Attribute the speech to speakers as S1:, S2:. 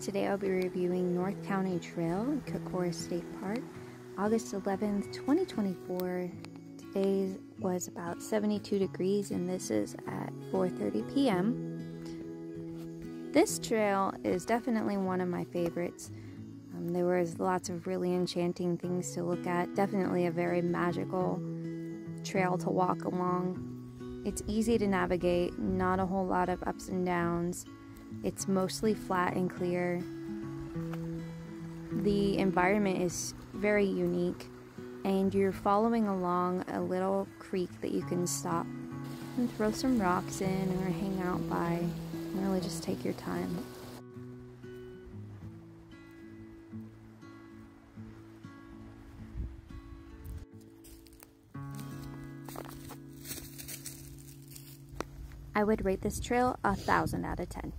S1: Today I'll be reviewing North Country Trail in Cook Forest State Park, August 11th, 2024. Today was about 72 degrees and this is at 4.30 p.m. This trail is definitely one of my favorites. Um, there was lots of really enchanting things to look at. Definitely a very magical trail to walk along. It's easy to navigate, not a whole lot of ups and downs. It's mostly flat and clear. The environment is very unique, and you're following along a little creek that you can stop and throw some rocks in or hang out by and really just take your time. I would rate this trail a thousand out of ten.